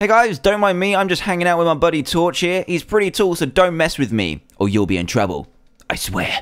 Hey guys, don't mind me, I'm just hanging out with my buddy Torch here. He's pretty tall, so don't mess with me, or you'll be in trouble. I swear.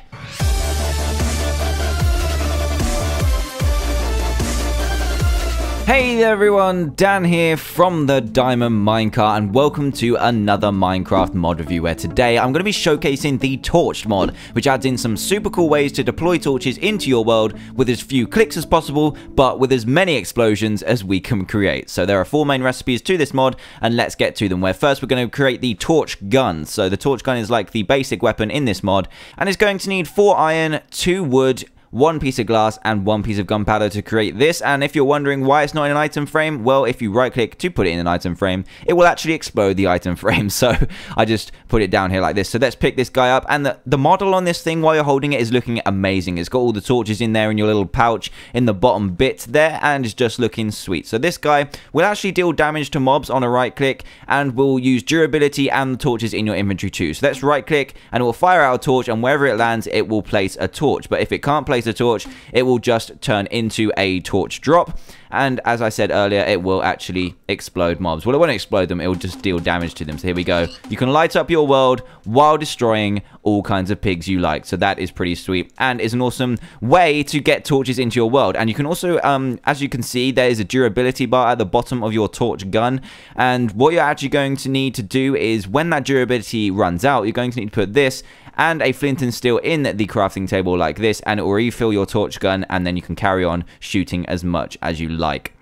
Hey everyone, Dan here from the Diamond Minecart and welcome to another Minecraft mod review where today I'm going to be showcasing the Torched mod which adds in some super cool ways to deploy torches into your world with as few clicks as possible but with as many explosions as we can create. So there are four main recipes to this mod and let's get to them where first we're going to create the Torch Gun. So the Torch Gun is like the basic weapon in this mod and it's going to need 4 iron, 2 wood, one piece of glass and one piece of gunpowder to create this. And if you're wondering why it's not in an item frame well if you right click to put it in an item frame it will actually explode the item frame. So I just put it down here like this. So let's pick this guy up. And the, the model on this thing while you're holding it is looking amazing. It's got all the torches in there in your little pouch in the bottom bit there and it's just looking sweet. So this guy will actually deal damage to mobs on a right click and will use durability and the torches in your inventory too. So let's right click and it will fire out a torch and wherever it lands it will place a torch. But if it can't place a torch, it will just turn into a torch drop. And as I said earlier, it will actually explode mobs. Well, it won't explode them, it will just deal damage to them. So here we go. You can light up your world while destroying all kinds of pigs you like. So that is pretty sweet and is an awesome way to get torches into your world. And you can also, um, as you can see, there is a durability bar at the bottom of your torch gun. And what you're actually going to need to do is when that durability runs out, you're going to need to put this and a flint and steel in the crafting table like this and it will refill your torch gun and then you can carry on shooting as much as you like.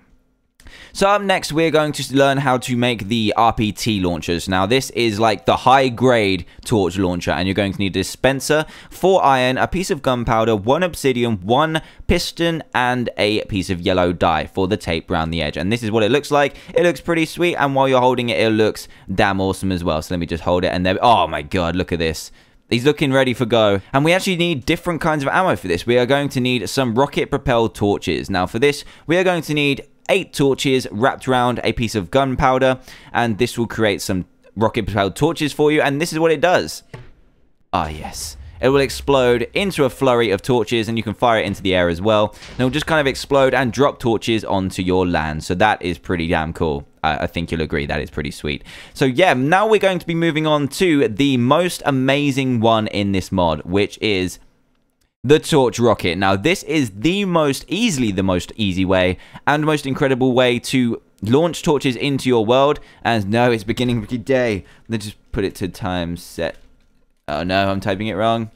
So up next, we're going to learn how to make the RPT launchers. Now, this is like the high-grade torch launcher, and you're going to need a dispenser, four iron, a piece of gunpowder, one obsidian, one piston, and a piece of yellow dye for the tape around the edge. And this is what it looks like. It looks pretty sweet, and while you're holding it, it looks damn awesome as well. So let me just hold it, and there... Oh my god, look at this. He's looking ready for go. And we actually need different kinds of ammo for this. We are going to need some rocket-propelled torches. Now for this, we are going to need eight torches wrapped around a piece of gunpowder. And this will create some rocket-propelled torches for you. And this is what it does. Ah, yes. It will explode into a flurry of torches and you can fire it into the air as well. And it will just kind of explode and drop torches onto your land. So that is pretty damn cool. I think you'll agree that is pretty sweet. So yeah, now we're going to be moving on to the most amazing one in this mod, which is the torch rocket. Now this is the most easily the most easy way and most incredible way to launch torches into your world. And no, it's beginning of the day. Let's just put it to time set Oh no, I'm typing it wrong.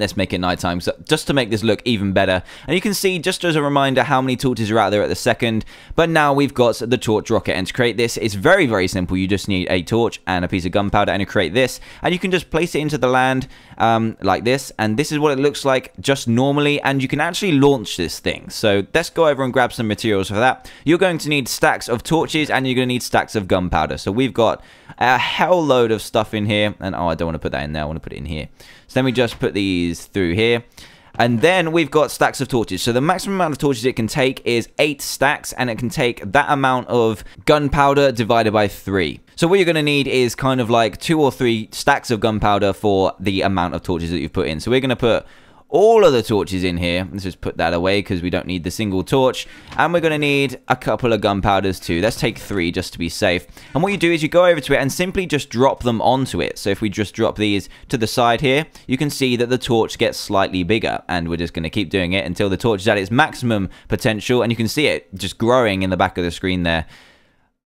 Let's make it nighttime, so just to make this look even better. And you can see, just as a reminder, how many torches are out there at the second. But now we've got the torch rocket. And to create this, it's very, very simple. You just need a torch and a piece of gunpowder and you create this. And you can just place it into the land um, like this. And this is what it looks like just normally. And you can actually launch this thing. So let's go over and grab some materials for that. You're going to need stacks of torches and you're going to need stacks of gunpowder. So we've got a hell load of stuff in here. And oh, I don't want to put that in there. I want to put it in here. So then we just put these through here. And then we've got stacks of torches. So the maximum amount of torches it can take is 8 stacks, and it can take that amount of gunpowder divided by 3. So what you're going to need is kind of like 2 or 3 stacks of gunpowder for the amount of torches that you've put in. So we're going to put all of the torches in here. Let's just put that away because we don't need the single torch. And we're going to need a couple of gunpowders too. Let's take three just to be safe. And what you do is you go over to it and simply just drop them onto it. So if we just drop these to the side here, you can see that the torch gets slightly bigger. And we're just going to keep doing it until the torch is at its maximum potential. And you can see it just growing in the back of the screen there.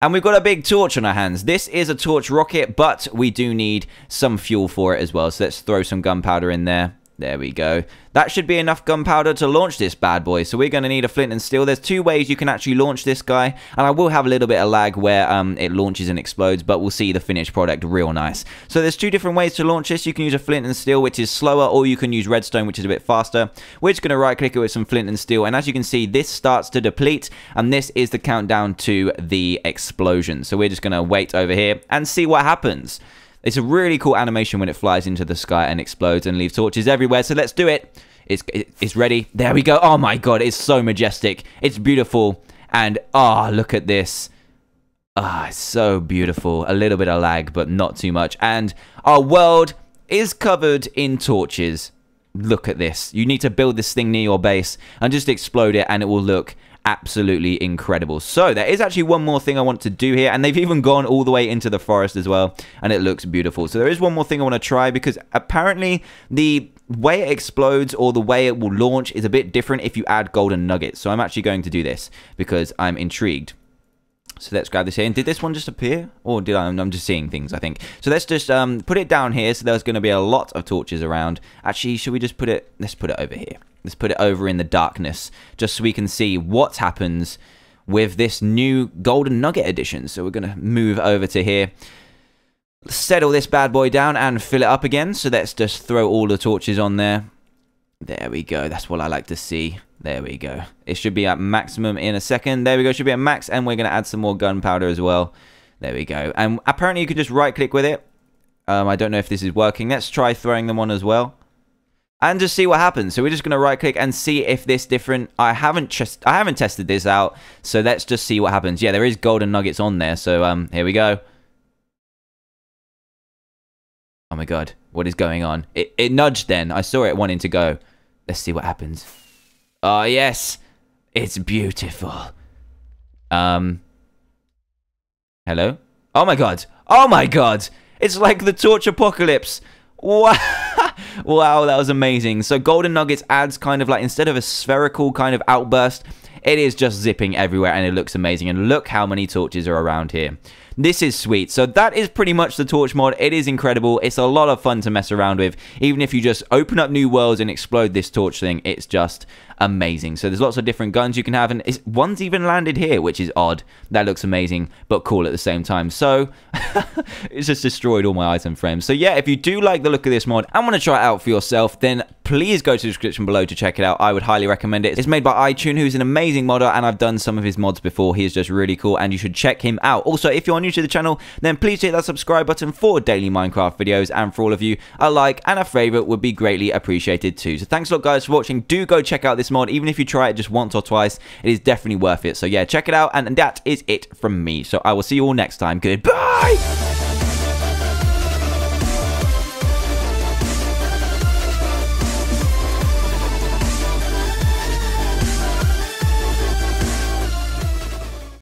And we've got a big torch on our hands. This is a torch rocket, but we do need some fuel for it as well. So let's throw some gunpowder in there. There we go. That should be enough gunpowder to launch this bad boy. So we're going to need a flint and steel. There's two ways you can actually launch this guy. And I will have a little bit of lag where um, it launches and explodes. But we'll see the finished product real nice. So there's two different ways to launch this. You can use a flint and steel, which is slower. Or you can use redstone, which is a bit faster. We're just going to right click it with some flint and steel. And as you can see, this starts to deplete. And this is the countdown to the explosion. So we're just going to wait over here and see what happens. It's a really cool animation when it flies into the sky and explodes and leaves torches everywhere. So let's do it. It's, it's ready. There we go. Oh my god, it's so majestic. It's beautiful. And ah, oh, look at this. Ah, oh, so beautiful. A little bit of lag, but not too much. And our world is covered in torches. Look at this. You need to build this thing near your base and just explode it and it will look absolutely incredible. So there is actually one more thing I want to do here, and they've even gone all the way into the forest as well, and it looks beautiful. So there is one more thing I want to try because apparently the way it explodes or the way it will launch is a bit different if you add golden nuggets. So I'm actually going to do this because I'm intrigued. So let's grab this here. And did this one just appear? Or did I? I'm just seeing things, I think. So let's just um, put it down here. So there's going to be a lot of torches around. Actually, should we just put it... Let's put it over here. Let's put it over in the darkness. Just so we can see what happens with this new Golden Nugget edition. So we're going to move over to here. Settle this bad boy down and fill it up again. So let's just throw all the torches on there. There we go. That's what I like to see. There we go. It should be at maximum in a second. There we go. Should be at max. And we're going to add some more gunpowder as well. There we go. And apparently you can just right click with it. Um, I don't know if this is working. Let's try throwing them on as well. And just see what happens. So we're just going to right click and see if this different. I haven't just I haven't tested this out. So let's just see what happens. Yeah, there is golden nuggets on there. So um, here we go. Oh my god, what is going on? It, it nudged then. I saw it wanting to go. Let's see what happens. Oh, yes. It's beautiful. Um. Hello? Oh my god. Oh my god. It's like the torch apocalypse. Wow. wow, that was amazing. So Golden Nuggets adds kind of like, instead of a spherical kind of outburst, it is just zipping everywhere and it looks amazing. And look how many torches are around here. This is sweet. So that is pretty much the Torch mod. It is incredible. It's a lot of fun to mess around with. Even if you just open up new worlds and explode this Torch thing, it's just amazing. So there's lots of different guns you can have, and one's even landed here, which is odd. That looks amazing, but cool at the same time. So it's just destroyed all my item frames. So yeah, if you do like the look of this mod and want to try it out for yourself, then please go to the description below to check it out. I would highly recommend it. It's made by iChun, who's an amazing modder, and I've done some of his mods before. He is just really cool, and you should check him out. Also, if you're new to the channel, then please hit that subscribe button for daily Minecraft videos, and for all of you, a like and a favorite would be greatly appreciated too. So thanks a lot, guys, for watching. Do go check out this mod, even if you try it just once or twice, it is definitely worth it. So yeah, check it out, and that is it from me. So I will see you all next time. Goodbye!